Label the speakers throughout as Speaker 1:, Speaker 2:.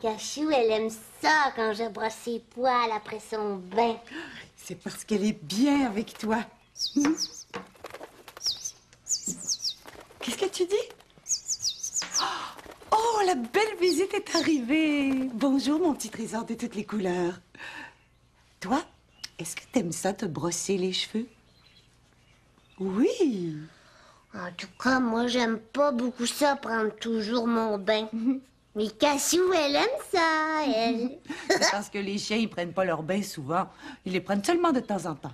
Speaker 1: Cachou, elle aime ça quand je brosse ses poils après son bain.
Speaker 2: C'est parce qu'elle est bien avec toi. Qu'est-ce que tu dis? Oh, la belle visite est arrivée. Bonjour, mon petit trésor de toutes les couleurs. Toi, est-ce que t'aimes ça te brosser les cheveux? Oui.
Speaker 1: En tout cas, moi, j'aime pas beaucoup ça, prendre toujours mon bain. Mais Cassou, elle aime ça, elle.
Speaker 2: C'est parce que les chiens, ils prennent pas leur bain souvent. Ils les prennent seulement de temps en temps.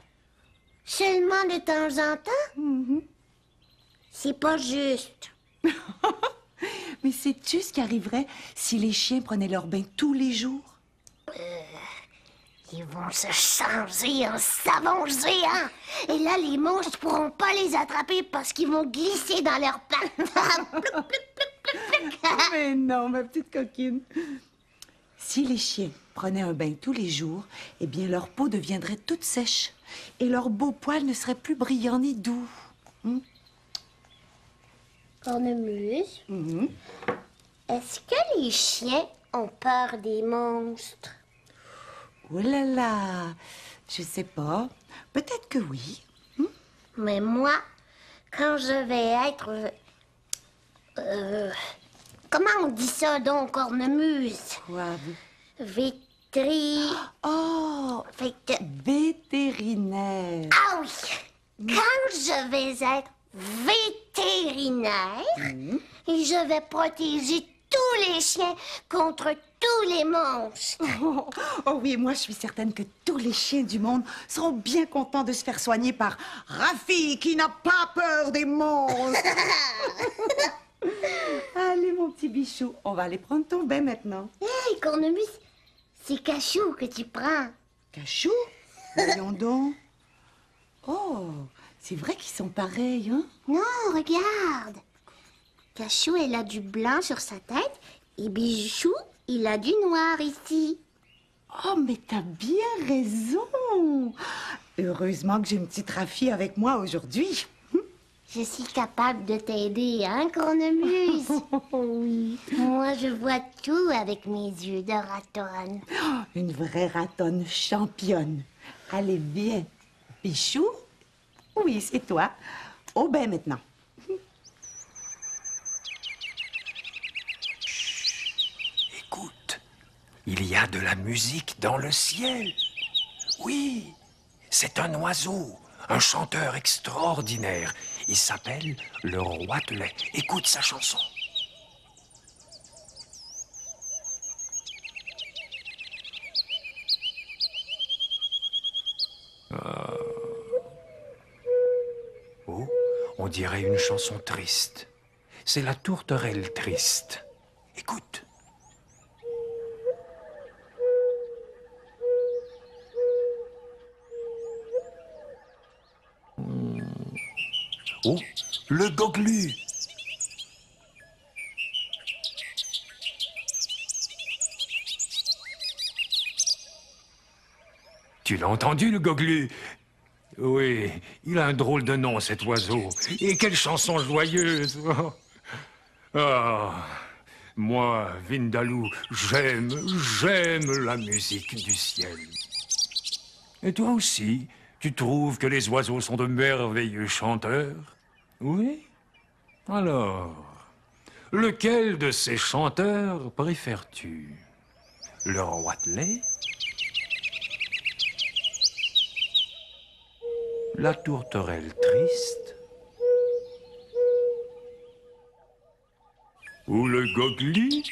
Speaker 1: Seulement de temps en temps? C'est pas juste.
Speaker 2: Mais sais-tu ce qui arriverait si les chiens prenaient leur bain tous les jours?
Speaker 1: Ils vont se changer en savon géant. Et là, les monstres pourront pas les attraper parce qu'ils vont glisser dans leurs pattes.
Speaker 2: Mais non, ma petite coquine. Si les chiens prenaient un bain tous les jours, eh bien leur peau deviendrait toute sèche et leurs beaux poils ne seraient plus brillants ni doux.
Speaker 1: Cornemuse,
Speaker 2: Mhm.
Speaker 1: est-ce que les chiens ont peur des monstres?
Speaker 2: Oh là là, je sais pas. Peut-être que oui.
Speaker 1: Mais moi, quand je vais être... euh, comment on dit ça donc, cornemuse?
Speaker 2: Quoi
Speaker 1: Vétri...
Speaker 2: Oh,
Speaker 1: Vété-
Speaker 2: vétérinaire.
Speaker 1: Ah oui! Quand je vais être vétérinaire, et je vais protéger tous les chiens contre tous les monstres.
Speaker 2: Oh, oh oui, moi je suis certaine que tous les chiens du monde seront bien contents de se faire soigner par Rafi qui n'a pas peur des monstres. Allez mon petit bichou, on va aller prendre ton bain maintenant.
Speaker 1: Hé, cornemuse, c'est Cachou que tu prends.
Speaker 2: Cachou? Voyons donc. Oh, c'est vrai qu'ils sont pareils, hein?
Speaker 1: Non, regarde. Cachou, elle a du blanc sur sa tête et Bichou, il a du noir ici.
Speaker 2: Oh, mais t'as bien raison. Heureusement que j'ai une petite Rafi avec moi aujourd'hui.
Speaker 1: Je suis capable de t'aider, hein, cornemuse?
Speaker 2: oui.
Speaker 1: Moi, je vois tout avec mes yeux de ratonne.
Speaker 2: Une vraie ratonne championne. Allez, viens. Bichou Oui, c'est toi. Au bain maintenant.
Speaker 3: Écoute, il y a de la musique dans le ciel. Oui, c'est un oiseau, un chanteur extraordinaire. Il s'appelle le roi de lait. Écoute sa chanson. Ah. Oh, on dirait une chanson triste. C'est la tourterelle triste. Écoute. Oh, le goglu. Tu l'as entendu, le goglu? Oui, il a un drôle de nom, cet oiseau. Et quelle chanson joyeuse Ah, moi, Vindaloo, j'aime, j'aime la musique du ciel. Et toi aussi, tu trouves que les oiseaux sont de merveilleux chanteurs? Oui. Alors, lequel de ces chanteurs préfères-tu? Le lait La tourterelle triste? Ou le gogli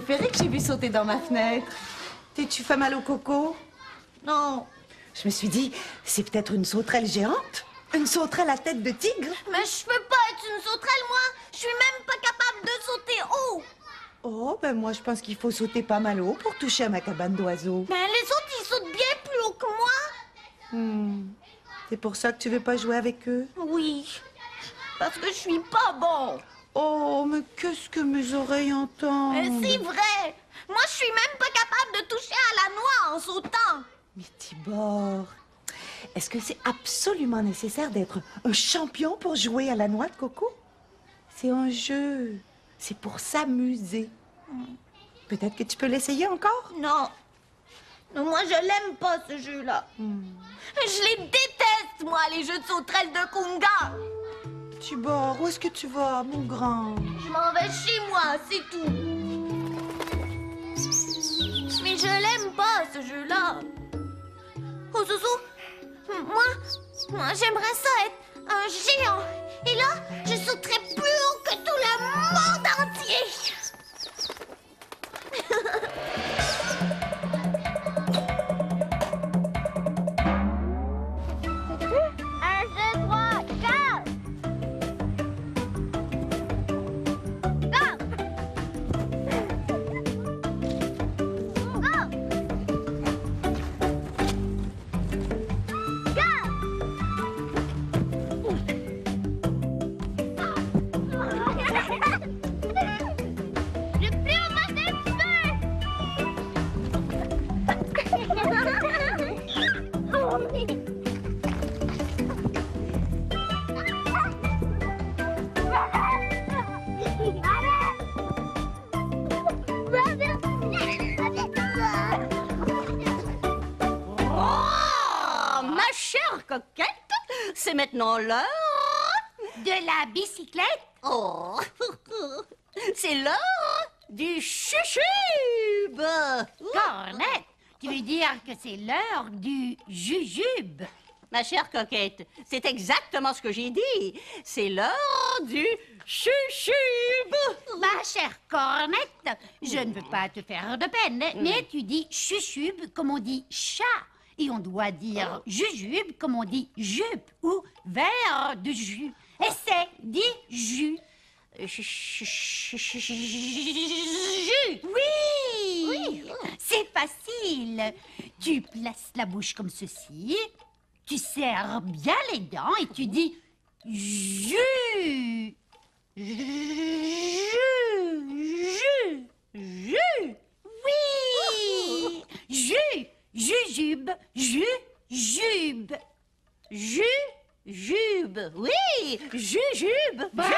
Speaker 2: préféré que j'ai vu sauter dans ma fenêtre. T'es-tu fait mal au coco?
Speaker 4: Non,
Speaker 2: Je me suis dit, c'est peut-être une sauterelle géante Une sauterelle à tête de tigre
Speaker 4: mais je peux pas être une sauterelle, moi. Je suis même pas capable de sauter haut.
Speaker 2: Oh, ben moi je pense qu'il faut sauter pas mal haut pour toucher à ma cabane d'oiseaux.
Speaker 4: Mais les autres, ils sautent bien plus haut que moi.
Speaker 2: Hmm. C'est pour ça que tu veux pas jouer avec eux?
Speaker 4: Oui, parce que je suis pas bon.
Speaker 2: Oh, mais qu'est-ce que mes oreilles entendent
Speaker 4: Mais c'est vrai. Moi, je suis même pas capable de toucher à la noix en sautant.
Speaker 2: Mais Tibor, est-ce que c'est absolument nécessaire d'être un champion pour jouer à la noix de coco? C'est un jeu. C'est pour s'amuser. Peut-être que tu peux l'essayer encore?
Speaker 4: Non. Non, moi, je l'aime pas, ce jeu-là. Je les déteste, moi, les jeux de sauterelles de Kunga.
Speaker 2: Tibor, où est-ce que tu vas, mon grand
Speaker 4: Je m'en vais chez moi, c'est tout. Mais je l'aime pas, ce jeu-là. Oh, Zouzou, moi, moi j'aimerais ça être un géant. Et là, je sauterais plus haut que tout le monde
Speaker 5: c'est maintenant l'heure
Speaker 6: De la bicyclette
Speaker 5: Oh, c'est l'heure du chuchube.
Speaker 6: Cornette, tu veux dire que c'est l'heure du jujube?
Speaker 5: Ma chère coquette, c'est exactement ce que j'ai dit. C'est l'heure du chuchube.
Speaker 6: Ma chère Cornette, je ne veux pas te faire de peine, mais tu dis chuchube comme on dit chat. Et on doit dire jujube comme on dit jupe ou verre de jus. Jus.
Speaker 5: Ch- ch- ch- ch-
Speaker 6: Jus. Oui, c'est facile. Tu places la bouche comme ceci, tu serres bien les dents et tu dis jus. Jus. Jus. Jus. Oui. Jus. Jujube. Jus. Jube. Jube. Oui. Jujube. Bravo.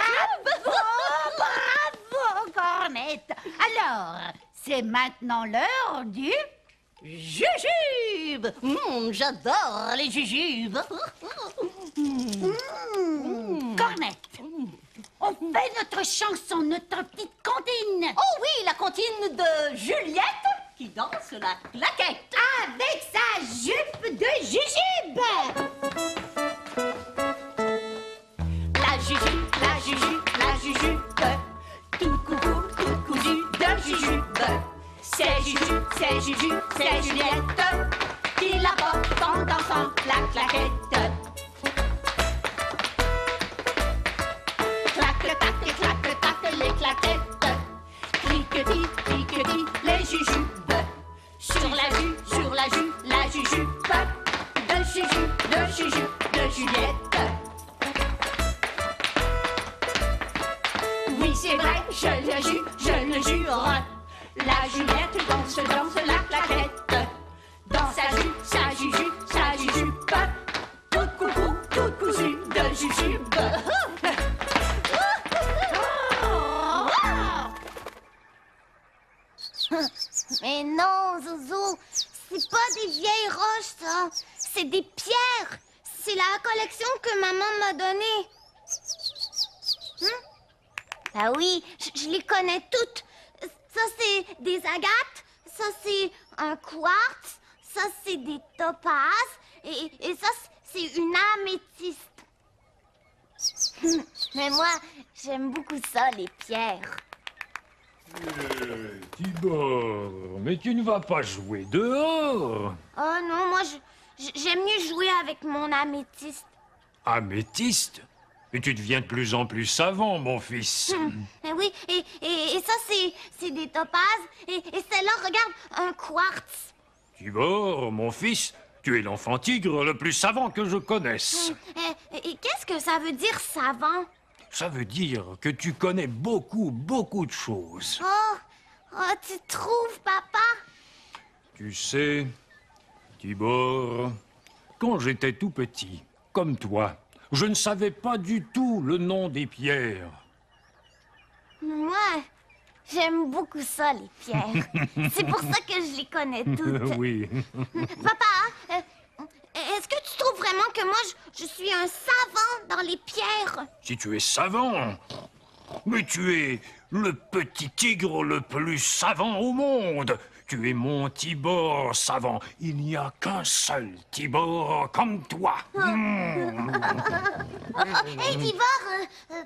Speaker 6: Bravo, Cornette. Alors, c'est maintenant l'heure du jujube.
Speaker 5: Hum, J'adore les jujubes.
Speaker 6: Cornette, on fait notre chanson, notre petite cantine.
Speaker 5: Oh oui, la comptine de Juliette qui danse la claquette.
Speaker 6: De jujube.
Speaker 4: Ah oui, je, les connais toutes. Ça, c'est des agates. Ça, c'est un quartz. Ça, c'est des topazes. Et, et ça, c'est une améthyste. Mais moi, j'aime beaucoup ça, les pierres.
Speaker 3: Euh, Tibor, mais tu ne vas pas jouer dehors.
Speaker 4: Oh non, moi, j'aime mieux jouer avec mon améthyste.
Speaker 3: Améthyste? Et tu deviens de plus en plus savant, mon fils.
Speaker 4: Eh oui, et, et, et ça, c'est, c'est des topazes. Et, et celle-là, regarde, un quartz.
Speaker 3: Tibor, mon fils, tu es l'enfant tigre le plus savant que je connaisse.
Speaker 4: Et, et- et qu'est-ce que ça veut dire, savant?
Speaker 3: Ça veut dire que tu connais beaucoup, beaucoup de choses.
Speaker 4: Oh, oh, tu trouves, papa?
Speaker 3: Tu sais, Tibor, quand j'étais tout petit, comme toi, je ne savais pas du tout le nom des pierres.
Speaker 4: Moi, j'aime beaucoup ça, les pierres. c'est pour ça que je les connais toutes.
Speaker 3: oui.
Speaker 4: Papa, euh, est-ce que tu trouves vraiment que moi, je, je suis un savant dans les pierres?
Speaker 3: Si tu es savant, mais tu es le petit tigre le plus savant au monde. Tu es mon Tibor savant. Il n'y a qu'un seul Tibor comme toi.
Speaker 1: Hey, Tibor, euh, euh,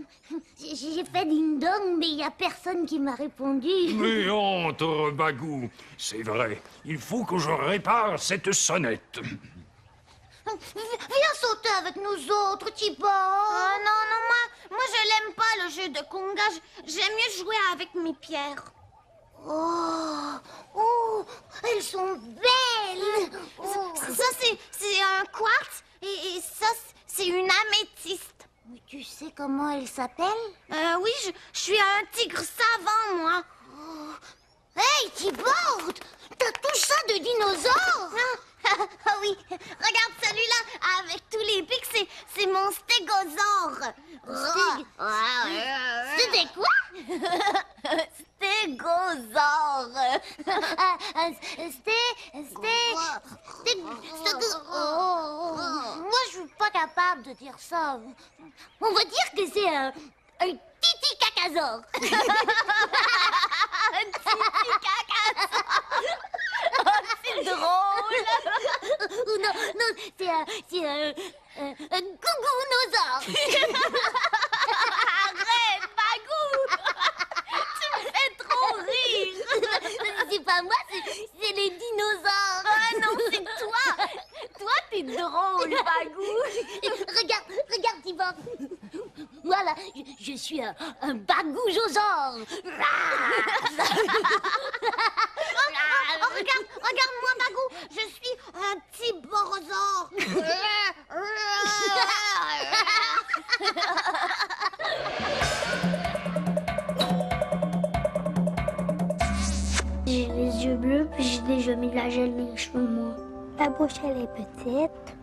Speaker 1: j'ai fait ding dong, mais il y a personne qui m'a répondu.
Speaker 3: Mais entre Bagou, c'est vrai, il faut que je répare cette sonnette.
Speaker 1: Viens sauter avec nous autres, Tibor.
Speaker 4: Oh non, non, moi, moi je l'aime pas le jeu de Conga. J- J'aime mieux jouer avec mes pierres.
Speaker 1: Oh, oh, elles sont belles. Oh.
Speaker 4: Ça, c'est, un quartz et, et ça, c'est une améthyste.
Speaker 1: Mais tu sais comment elles s'appellent
Speaker 4: Euh, oui, je, je suis un tigre savant, moi.
Speaker 1: Hey, Tibor, t'as tout ça de dinosaures
Speaker 4: Ah oui, regarde celui-là avec tous les pics, c'est, mon stégosaure.
Speaker 1: Stég- C'était quoi?
Speaker 4: Stégosaure.
Speaker 1: Ah, ah, C'était... C'était... C'était... Oh, Moi, je suis pas capable de dire ça. On va dire que c'est un... Un titi cacasaure.
Speaker 4: C'est drôle.
Speaker 1: Ou non, non, c'est un... C'est un... Un, un gougounosaure.
Speaker 4: Arrête, Bagou. tu me fais trop rire.
Speaker 1: c'est pas moi, c'est c'est les dinosaures.
Speaker 4: Ah non, c'est toi. Toi, t'es drôle, Bagou.
Speaker 1: regarde, regarde, Tibor. Voilà, je, je suis un, un bagoujosaure.
Speaker 4: Oh, regarde, regarde-moi, Bagou. Je suis un petit
Speaker 7: J'ai les yeux bleus, puis j'ai déjà mis de la gel dans les cheveux, moi. La bouche, elle est petite.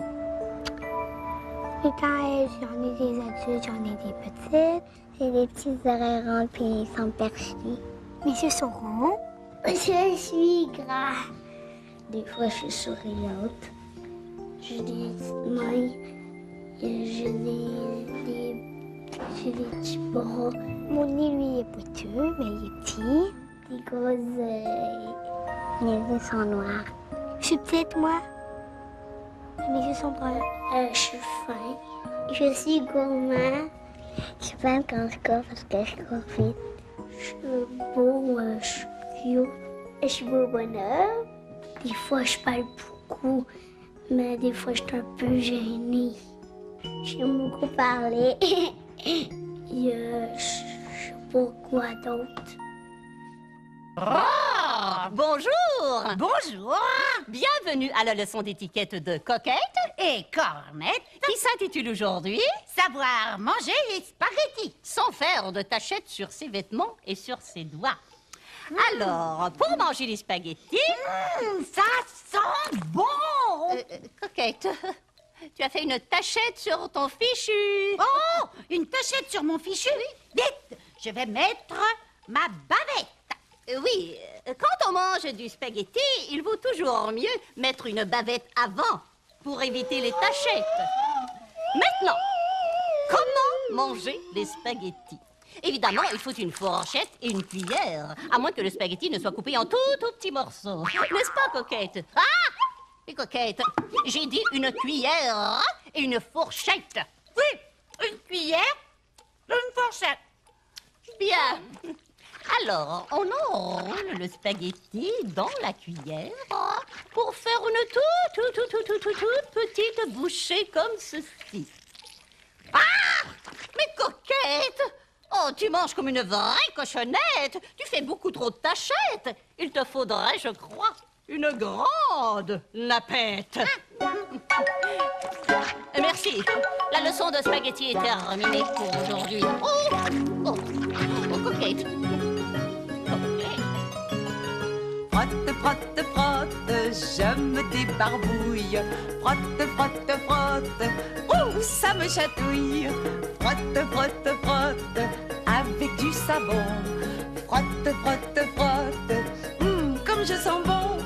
Speaker 7: Et quand j'en ai des adultes, j'en ai des petites. J'ai des petits oreilles rondes, puis ils sont perchés. Mes yeux sont ronds? Je suis gras. Des fois, je suis souriante. J'ai des. Et J'ai des, j'ai des petits bras. Mon nez, lui, est petiteux, mais il est petit. Des grosses oreilles. Mes yeux sont noirs. Je suis petite, moi. Mes yeux sont bruns. Euh, je suis fin. Je suis gourmand. Je m'aime quand je cours parce que je cours vite. Je suis beau, euh, je suis cute. Je suis beau bonheur. Des fois, je parle beaucoup, mais des fois, je suis un peu gênée. J'aime beaucoup parler. Et euh, je je sais pas quoi d'autre.
Speaker 5: Ah, bonjour
Speaker 6: Bonjour
Speaker 5: Bienvenue à la leçon d'étiquette de Coquette
Speaker 6: et Cornette,
Speaker 5: qui s'intitule aujourd'hui
Speaker 6: savoir manger les spaghettis.
Speaker 5: Sans faire de tachettes sur ses vêtements et sur ses doigts. Alors, pour manger les spaghettis,
Speaker 6: Hum, ça sent bon
Speaker 5: euh, euh, Coquette, tu as fait une tachette sur ton fichu.
Speaker 6: Oh, une tachette sur mon fichu? Vite, je vais mettre ma bavette.
Speaker 5: Oui, euh, quand on mange du spaghetti, il vaut toujours mieux mettre une bavette avant pour éviter les tachettes. Maintenant, comment manger des spaghettis? Évidemment, il faut une fourchette et une cuillère, à moins que le spaghetti ne soit coupé en tout, tout petits morceaux. N'est-ce pas, coquette? Ah Et coquette, j'ai dit une cuillère et une fourchette.
Speaker 6: Oui, une cuillère, une fourchette.
Speaker 5: Bien. Alors, on enroule le spaghetti dans la cuillère pour faire une toute, toute, toute, toute, toute, toute petite bouchée comme ceci. Ah Mais coquette Oh, tu manges comme une vraie cochonnette Tu fais beaucoup trop de tachettes Il te faudrait, je crois, une grande lapette Merci. La leçon de spaghetti est terminée pour aujourd'hui. Oh, oh, oh, coquette. Coquette.
Speaker 2: Frotte, frotte, frotte, je me débarbouille. Frotte, frotte, frotte, ouh, ça me chatouille. Frotte, frotte, frotte, avec du savon. Frotte, frotte, frotte, hum, comme je sens bon.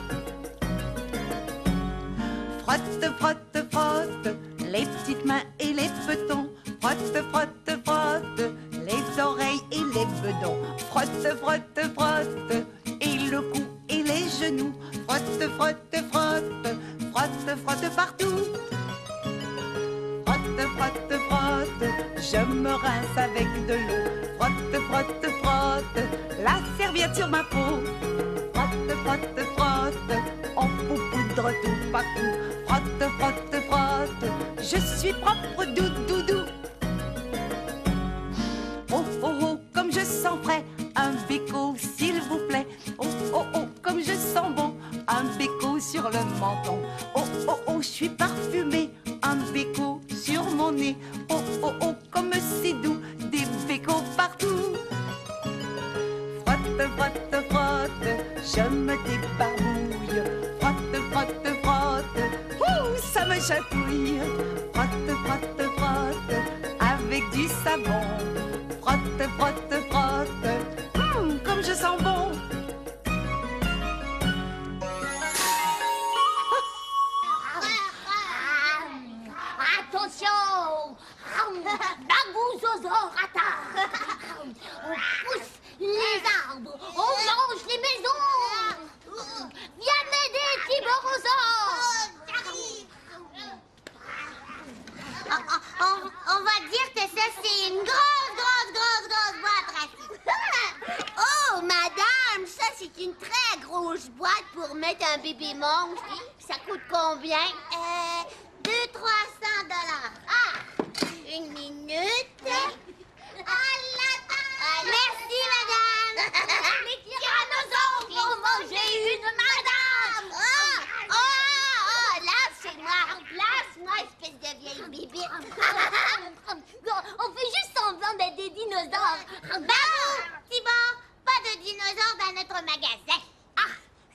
Speaker 2: Frotte, frotte, frotte, les Oh, oh,
Speaker 1: boîte pour mettre un bébé monstre. Ça coûte combien? Euh, 200 300 dollars. Ah, une minute. Ah, là, Merci, madame. Les tyrannosaures vont manger une madame. Ah, ah, ah, lâchez-moi, lâche-moi, espèce de vieille bibite. On fait juste semblant d'être des dinosaures. Bravo, Tibor, pas de dinosaures dans notre magasin.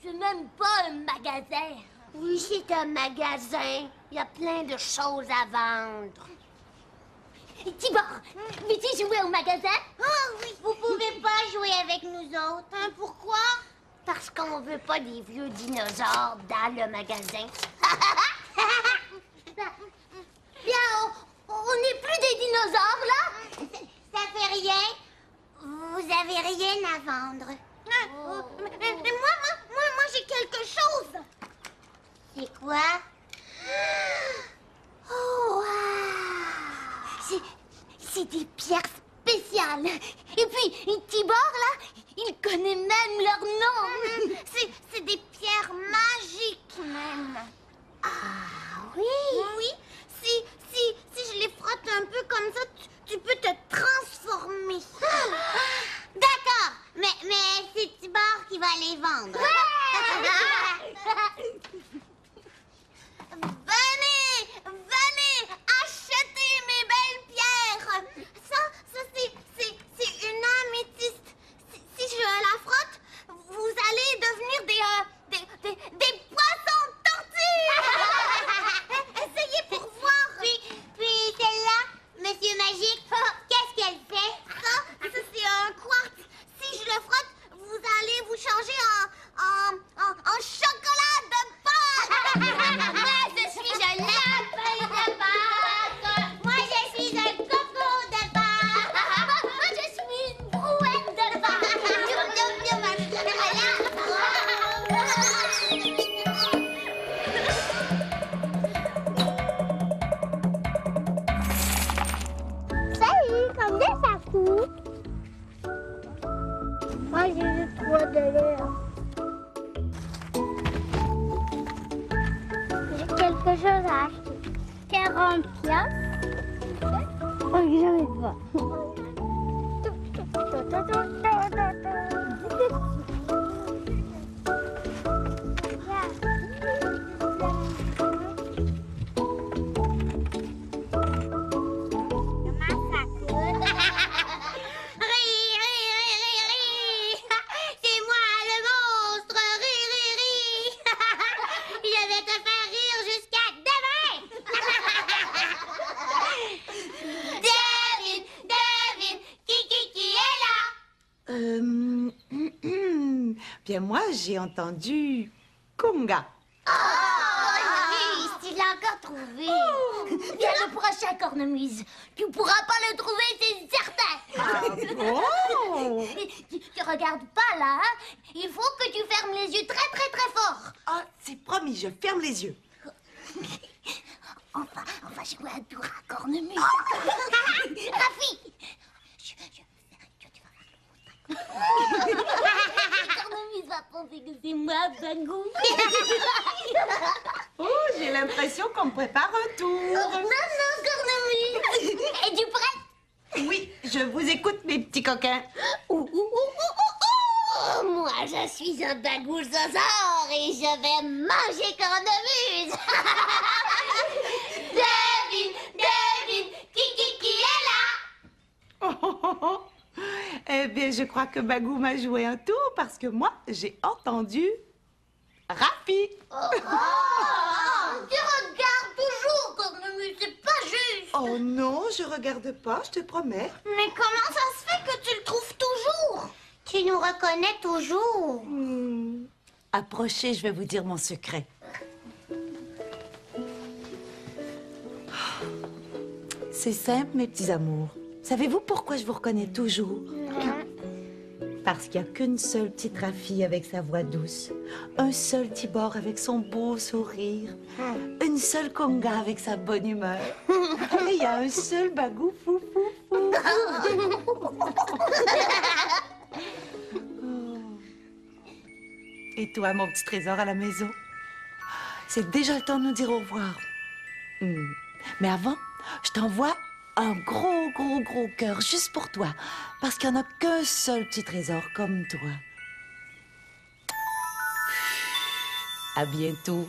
Speaker 1: Ah, c'est même pas un magasin. Oui, c'est un magasin. Il y a plein de choses à vendre. Tibor, veux-tu jouer au magasin? Oh oui. Vous pouvez pas jouer avec nous autres. Hein, pourquoi? Parce qu'on veut pas des vieux dinosaures dans le magasin. Bien, on- on n'est plus des dinosaures, là? Ça fait rien. Vous avez rien à vendre. Mais, mais- mais moi, moi, moi, moi j'ai quelque chose. C'est quoi? Oh, wow. C'est- des pierres spéciales. Et puis, Tibor, là, il connaît même leur nom. C'est c'est des pierres magiques, même. Ah oui? Oui. Si, si, si je les frotte un peu comme ça, tu, tu peux te transformer. D'accord. Mais, mais c'est Tibor qui va les vendre.
Speaker 2: und Pia. Bien, moi, j'ai entendu conga.
Speaker 1: Oh, il l'a encore trouvé. Bien le prochain cornemuse. Tu pourras pas le trouver, c'est certain.
Speaker 2: Oh
Speaker 1: tu, tu regardes pas là, hein Il faut que tu fermes les yeux très très très fort.
Speaker 2: Ah, c'est promis, je ferme les yeux.
Speaker 1: Enfin, on va jouer un tour à cornemuse. Rafi tu, tu Cornemuse va penser que c'est moi, Bangou.
Speaker 2: Oh, j'ai l'impression qu'on me prépare un tour.
Speaker 1: non, non, Cornemuse. Es-tu prête?
Speaker 2: Oui, je vous écoute, mes petits coquins.
Speaker 1: Ouh, ouh, ouh. Moi, je suis un bagousasaure et je vais manger cornemuse. devine, devine, qui, qui, qui est là
Speaker 2: Oh, oh, oh, oh. Eh bien, je crois que Bagou m'a joué un tour parce que moi, j'ai entendu Rafi.
Speaker 1: Oh, Tu regardes toujours cornemuse, c'est pas juste.
Speaker 2: Oh non, je regarde pas, je te promets.
Speaker 1: Mais comment ça se fait que tu le trouves toujours? Tu nous reconnais toujours.
Speaker 2: Hmm. Approchez, je vais vous dire mon secret. C'est simple, mes petits amours. Savez-vous pourquoi je vous reconnais toujours? Parce qu'il n'y a qu'une seule petite Rafi avec sa voix douce, un seul Tibor avec son beau sourire, une seule Conga avec sa bonne humeur, et il y a un seul Bagou fou fou fou. Et toi, mon petit trésor à la maison? C'est déjà le temps de nous dire au revoir. Hmm. Mais avant, je t'envoie un gros, gros, gros cœur juste pour toi. Parce qu'il n'y en a qu'un seul petit trésor comme toi. À bientôt.